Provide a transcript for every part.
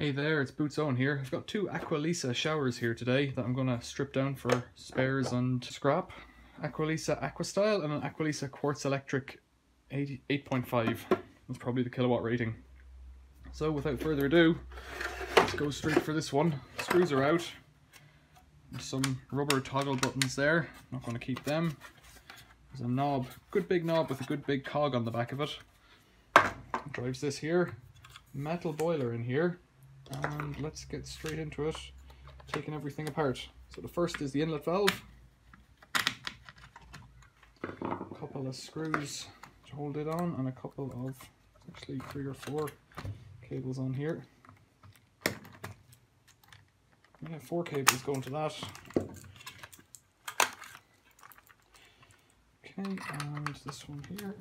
Hey there, it's Boots Owen here. I've got two Aqualisa showers here today that I'm going to strip down for spares and scrap. Aqualisa Aquastyle and an Aqualisa Quartz Electric 8.5. That's probably the kilowatt rating. So without further ado, let's go straight for this one. Screws are out. Some rubber toggle buttons there. Not going to keep them. There's a knob, good big knob with a good big cog on the back of it. Drives this here. Metal boiler in here and let's get straight into it, taking everything apart. So the first is the inlet valve, a couple of screws to hold it on, and a couple of, actually three or four cables on here. Yeah, four cables going to that. Okay, and this one here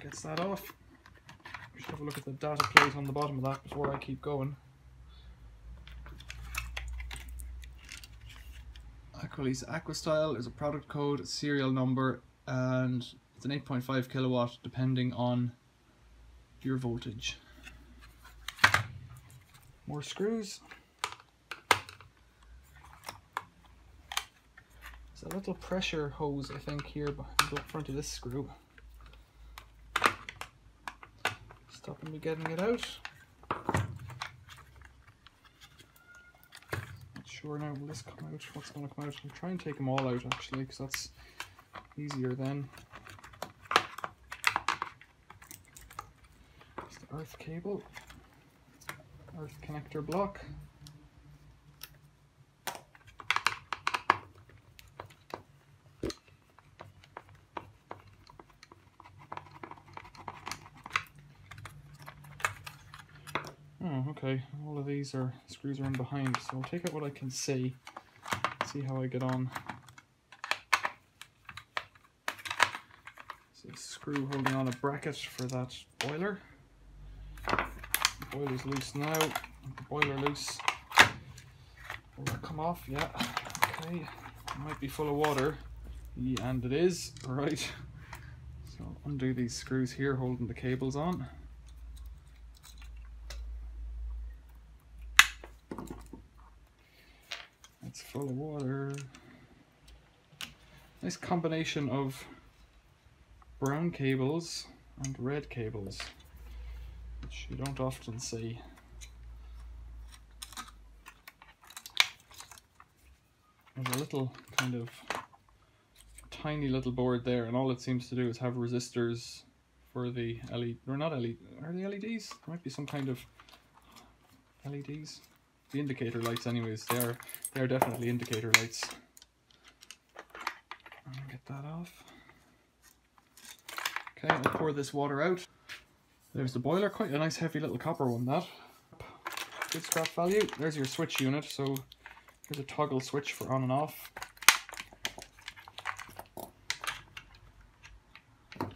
gets that off have a look at the data plate on the bottom of that before I keep going. Aqualisa Aquastyle is a product code, serial number, and it's an 8.5 kilowatt depending on your voltage. More screws. There's a little pressure hose, I think, here in the front of this screw. Stopping me getting it out. Not sure now, will this come out? What's going to come out? I'll try and take them all out actually, because that's easier then. It's the earth cable, earth connector block. Oh, okay. All of these are screws are in behind, so I'll take out what I can see. See how I get on. So screw holding on a bracket for that boiler. The boiler's loose now. The boiler loose. Will that come off? Yeah. Okay. It might be full of water. Yeah, and it is. Right. So undo these screws here holding the cables on. It's full of water. Nice combination of brown cables and red cables, which you don't often see. There's a little kind of tiny little board there, and all it seems to do is have resistors for the LED. Or not LED. Are they LEDs? There might be some kind of LEDs the indicator lights anyways, they are, they are definitely indicator lights. Get that off. Okay, I'll pour this water out. There's the boiler, quite a nice heavy little copper one that. Good scrap value. There's your switch unit, so there's a toggle switch for on and off. I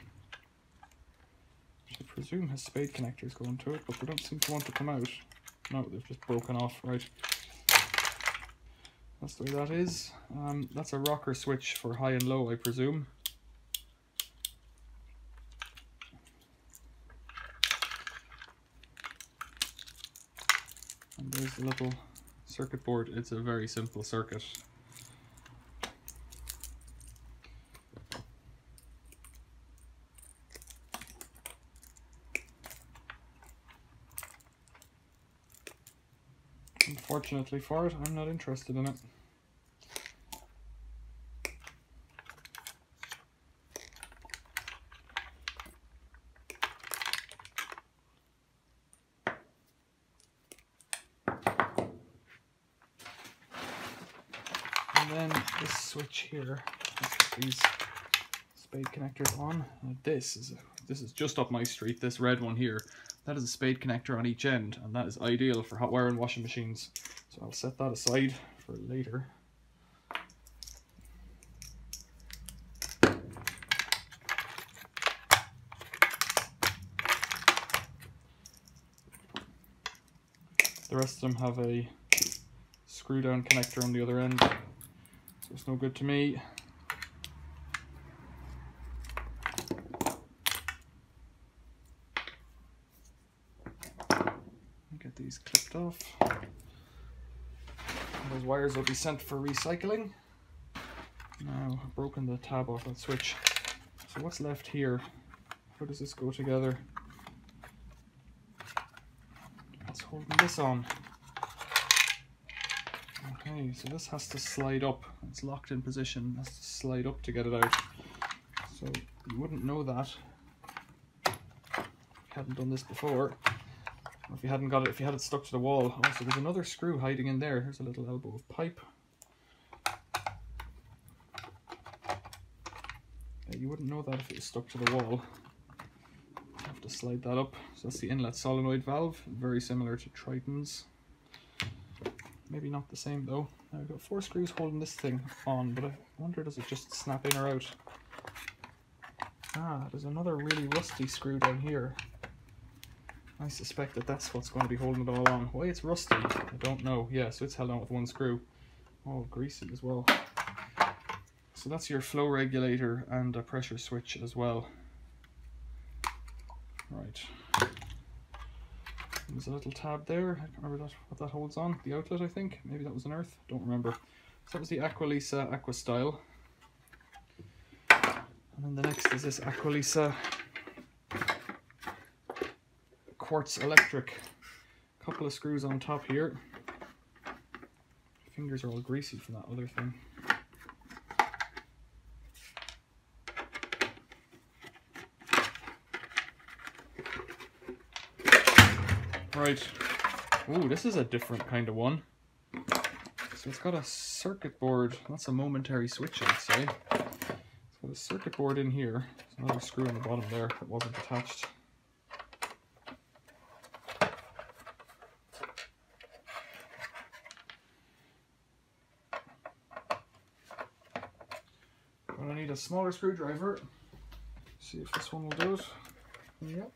presume has spade connectors going to it, but they don't seem to want to come out. No, they've just broken off, right. That's the way that is. Um, that's a rocker switch for high and low, I presume. And there's the little circuit board. It's a very simple circuit. Unfortunately for it, I'm not interested in it. And then this switch here, these spade connectors on. this is a, this is just up my street. This red one here, that is a spade connector on each end, and that is ideal for hot wire and washing machines. So I'll set that aside for later. The rest of them have a screw down connector on the other end, so it's no good to me. Get these clipped off. Wires will be sent for recycling. Now, I've broken the tab off that switch. So what's left here? How does this go together? What's holding this on? Okay, so this has to slide up. It's locked in position. It has to slide up to get it out. So you wouldn't know that hadn't done this before. If you hadn't got it, if you had it stuck to the wall. Also, there's another screw hiding in there. Here's a little elbow of pipe. Yeah, you wouldn't know that if it was stuck to the wall. have to slide that up. So that's the inlet solenoid valve, very similar to Triton's. Maybe not the same though. Now I've got four screws holding this thing on, but I wonder does it just snap in or out? Ah, there's another really rusty screw down here. I suspect that that's what's going to be holding it all on. Why it's rusty, I don't know. Yeah, so it's held on with one screw. Oh, greasy as well. So that's your flow regulator and a pressure switch as well. Right. There's a little tab there. I can't remember that, what that holds on. The outlet, I think. Maybe that was an earth. Don't remember. So that was the Aqualisa Aquastyle. And then the next is this Aqualisa Quartz Electric. Couple of screws on top here. Fingers are all greasy from that other thing. Right. Ooh, this is a different kind of one. So it's got a circuit board. That's a momentary switch, I'd say. It's got a circuit board in here. There's another screw on the bottom there that wasn't attached. Smaller screwdriver. See if this one will do it. Yep.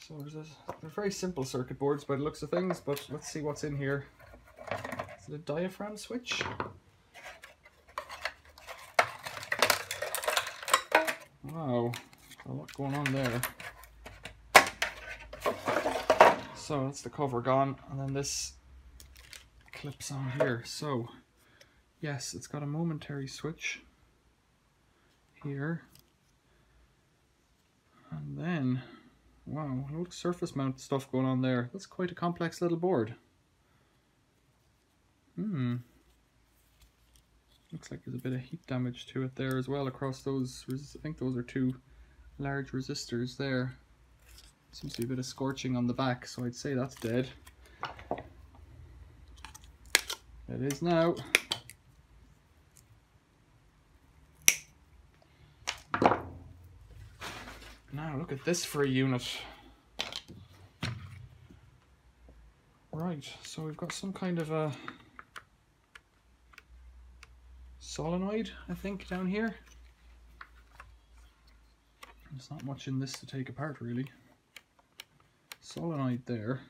So there's a, they're very simple circuit boards by the looks of things, but let's see what's in here. Is it a diaphragm switch? Wow, a lot going on there. So that's the cover gone, and then this clips on here. So, yes, it's got a momentary switch here. And then Wow, look surface mount stuff going on there. That's quite a complex little board. Hmm. Looks like there's a bit of heat damage to it there as well across those, I think those are two large resistors there. Seems to be a bit of scorching on the back, so I'd say that's dead. It is now. Now look at this for a unit. Right, so we've got some kind of a solenoid, I think, down here. There's not much in this to take apart, really. Solenoid there.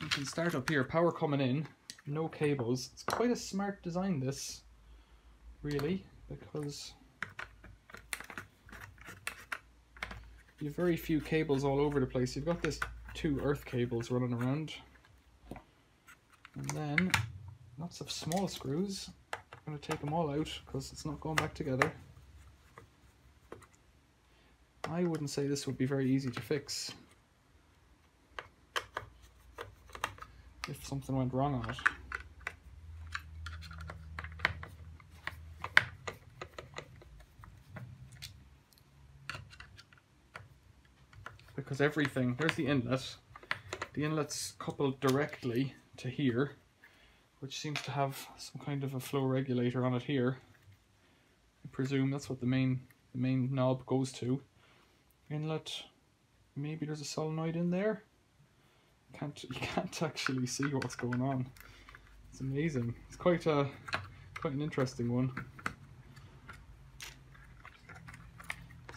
You can start up here, power coming in, no cables. It's quite a smart design, this, really, because You have very few cables all over the place. You've got this two earth cables running around. And then lots of small screws. I'm going to take them all out because it's not going back together. I wouldn't say this would be very easy to fix. If something went wrong on it. Because everything, there's the inlet. The inlet's coupled directly to here, which seems to have some kind of a flow regulator on it here. I presume that's what the main the main knob goes to. Inlet, maybe there's a solenoid in there. Can't you can't actually see what's going on. It's amazing. It's quite a quite an interesting one.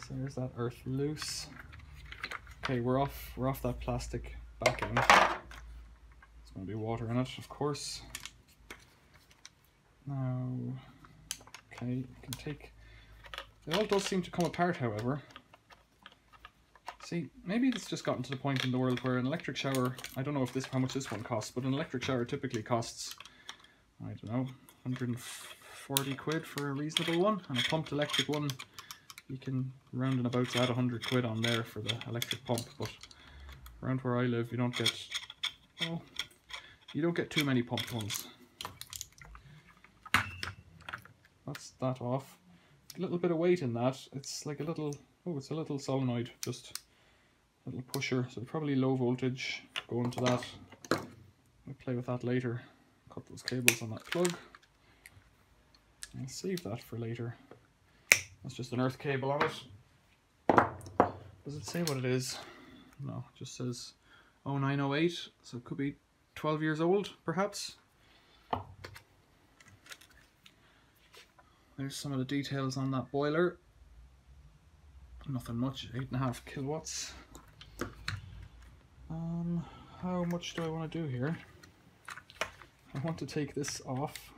So there's that earth loose. Okay, we're off we're off that plastic backing. There's gonna be water in it, of course. Now okay, you can take it all does seem to come apart however. See, maybe it's just gotten to the point in the world where an electric shower, I don't know if this how much this one costs, but an electric shower typically costs, I don't know, 140 quid for a reasonable one, and a pumped electric one, you can round and about add 100 quid on there for the electric pump, but around where I live you don't get, well, you don't get too many pumped ones. That's that off. A little bit of weight in that, it's like a little, oh it's a little solenoid, just a little pusher, so probably low voltage going to that. I'll play with that later. Cut those cables on that plug. I'll save that for later. That's just an earth cable on it. Does it say what it is? No, it just says 0908, so it could be 12 years old, perhaps. There's some of the details on that boiler. Nothing much, 8.5 kilowatts. Um, how much do I want to do here? I want to take this off.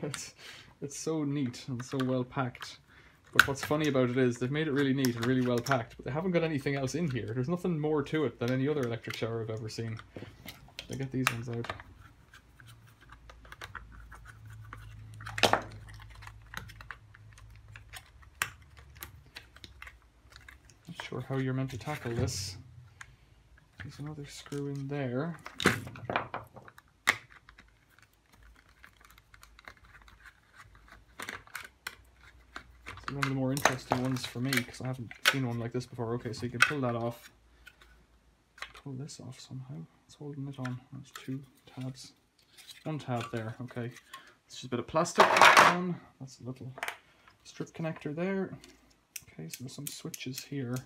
it's, it's so neat and so well packed. But what's funny about it is they've made it really neat and really well packed, but they haven't got anything else in here. There's nothing more to it than any other electric shower I've ever seen. I get these ones out. Not sure how you're meant to tackle this. There's another screw in there. One of the more interesting ones for me because I haven't seen one like this before. Okay, so you can pull that off. Pull this off somehow. It's holding it on. There's two tabs. One tab there, okay. It's just a bit of plastic on. That's a little strip connector there. Okay, so there's some switches here.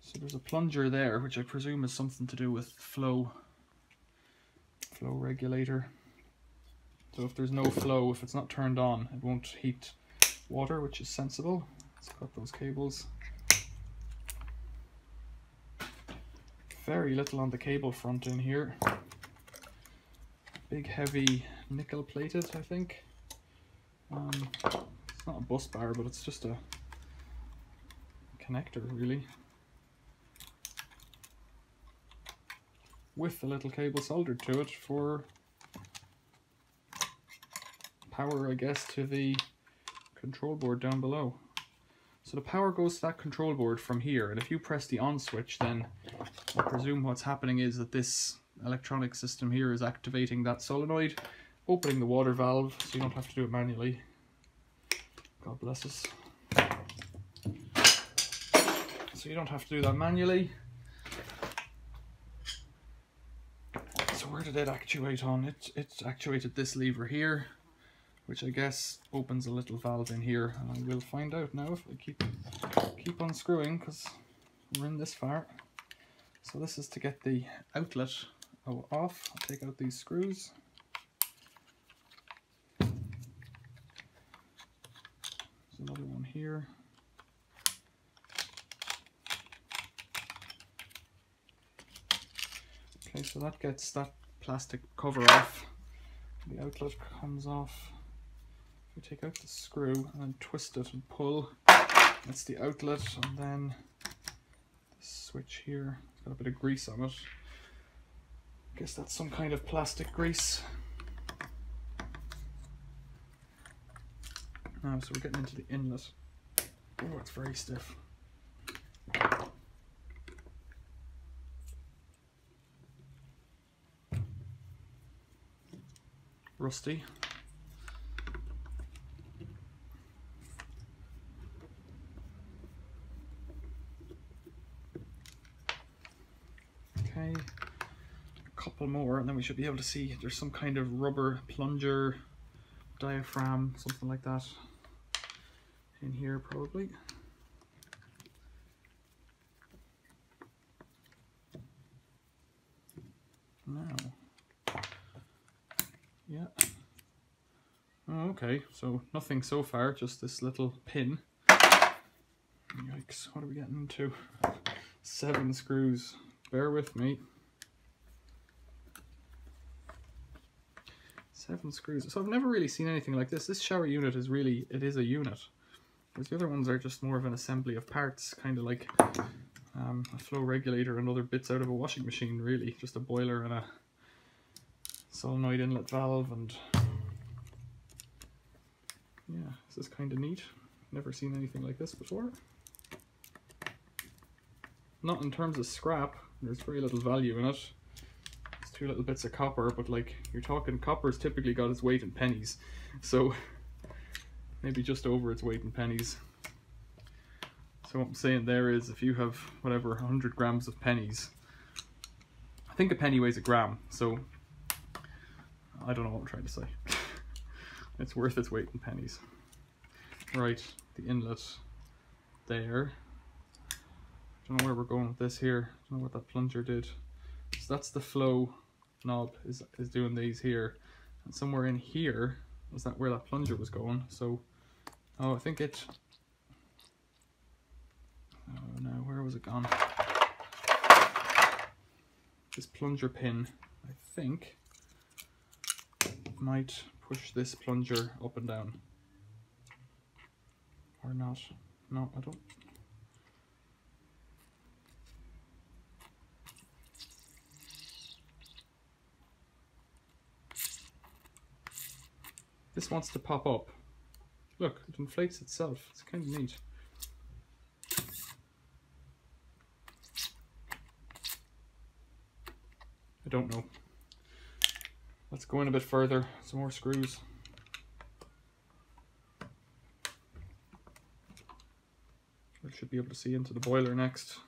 So there's a plunger there, which I presume is something to do with flow, flow regulator. So if there's no flow, if it's not turned on, it won't heat water, which is sensible. Let's cut those cables. Very little on the cable front in here. Big heavy nickel plated, I think. Um, it's not a bus bar, but it's just a connector really. with a little cable soldered to it for power, I guess, to the control board down below. So the power goes to that control board from here, and if you press the on switch, then I presume what's happening is that this electronic system here is activating that solenoid, opening the water valve, so you don't have to do it manually. God bless us. So you don't have to do that manually. So where did it actuate on? It, it actuated this lever here, which I guess opens a little valve in here. And I will find out now if I keep, keep unscrewing because we're in this far. So this is to get the outlet off. I'll take out these screws. There's another one here. Okay, so that gets that plastic cover off. The outlet comes off. We take out the screw and then twist it and pull. That's the outlet and then the switch here. It's got a bit of grease on it. I guess that's some kind of plastic grease. Now, so we're getting into the inlet. Oh, it's very stiff. rusty. Okay, a couple more and then we should be able to see there's some kind of rubber plunger diaphragm, something like that in here probably. Now, yeah. Oh, okay, so nothing so far, just this little pin. Yikes, what are we getting into? Seven screws. Bear with me. Seven screws. So I've never really seen anything like this. This shower unit is really, it is a unit. Whereas the other ones are just more of an assembly of parts, kind of like um, a flow regulator and other bits out of a washing machine, really. Just a boiler and a solenoid inlet valve and yeah, this is kind of neat. Never seen anything like this before. Not in terms of scrap, there's very little value in it. It's two little bits of copper, but like you're talking copper's typically got its weight in pennies. So maybe just over its weight in pennies. So what I'm saying there is if you have whatever 100 grams of pennies, I think a penny weighs a gram, so I don't know what I'm trying to say. it's worth its weight in pennies. Right, the inlet there. Don't know where we're going with this here. Don't know what that plunger did. So that's the flow knob is, is doing these here. And somewhere in here, was that where that plunger was going? So, oh, I think it, oh no, where was it gone? This plunger pin, I think, might push this plunger up and down. Or not. No, I don't. This wants to pop up. Look, it inflates itself. It's kind of neat. I don't know. Let's go in a bit further. Some more screws. We should be able to see into the boiler next.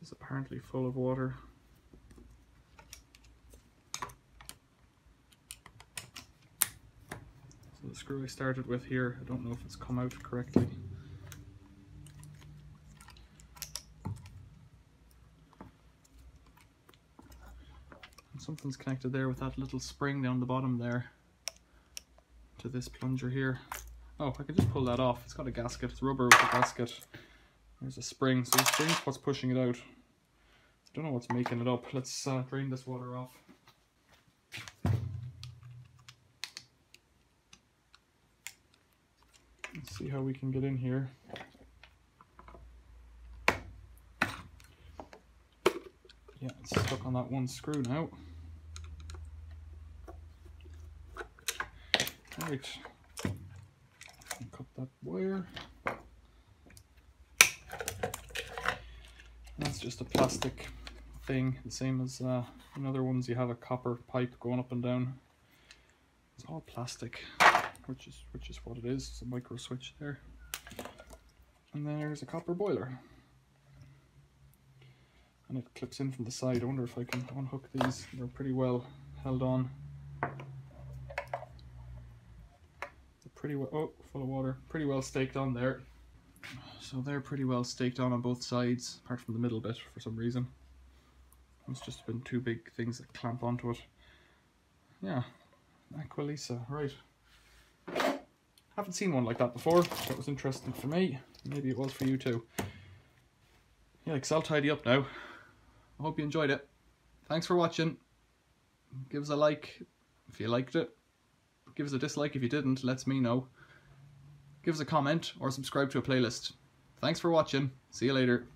This is apparently full of water. So the screw I started with here, I don't know if it's come out correctly. And something's connected there with that little spring down the bottom there to this plunger here. Oh, I can just pull that off. It's got a gasket, it's rubber with a gasket. There's a spring, so the spring's what's pushing it out. Don't know what's making it up. Let's uh, drain this water off. Let's see how we can get in here. Yeah, it's stuck on that one screw now. Right. Cut that wire. That's just a plastic thing, the same as uh, in other ones you have a copper pipe going up and down. It's all plastic which is which is what it is. It's a micro switch there. And then there's a copper boiler. And it clips in from the side. I wonder if I can unhook these. They're pretty well held on. They're pretty well, oh, full of water. Pretty well staked on there. So they're pretty well staked on on both sides, apart from the middle bit for some reason. It's just been two big things that clamp onto it. Yeah, Aqualisa, right. Haven't seen one like that before. That was interesting for me. Maybe it was for you too. Yeah, because I'll tidy up now. I hope you enjoyed it. Thanks for watching. Give us a like if you liked it. Give us a dislike if you didn't. Lets me know. Give us a comment or subscribe to a playlist. Thanks for watching. See you later.